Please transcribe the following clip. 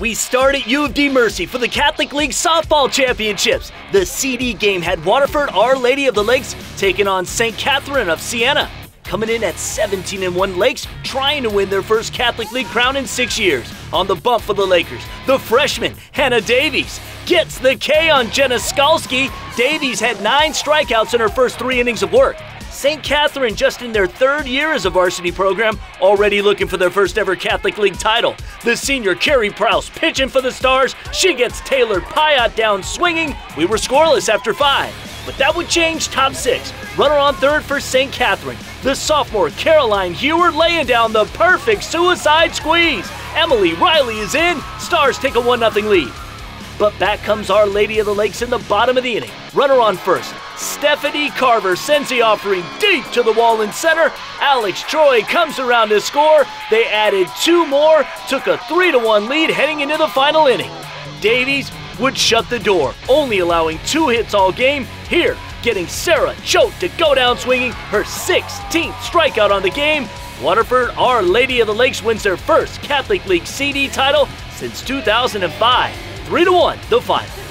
We start at U of D Mercy for the Catholic League Softball Championships. The CD game had Waterford Our Lady of the Lakes taking on St. Catherine of Siena. Coming in at 17 and 1 Lakes, trying to win their first Catholic League crown in six years. On the bump for the Lakers, the freshman, Hannah Davies, gets the K on Jenna Skalski. Davies had nine strikeouts in her first three innings of work. St. Catherine just in their third year as a varsity program, already looking for their first ever Catholic League title. The senior Carrie Prouse pitching for the Stars. She gets Taylor Pyatt down swinging. We were scoreless after five. But that would change top six. Runner on third for St. Catherine. The sophomore Caroline Hewer laying down the perfect suicide squeeze. Emily Riley is in. Stars take a 1 0 lead. But back comes Our Lady of the Lakes in the bottom of the inning. Runner on first. Stephanie Carver sends the offering deep to the wall in center. Alex Troy comes around to score. They added two more, took a 3 to 1 lead heading into the final inning. Davies would shut the door, only allowing two hits all game. Here, getting Sarah Choate to go down swinging her 16th strikeout on the game. Waterford, Our Lady of the Lakes, wins their first Catholic League CD title since 2005. 3 to 1, the final.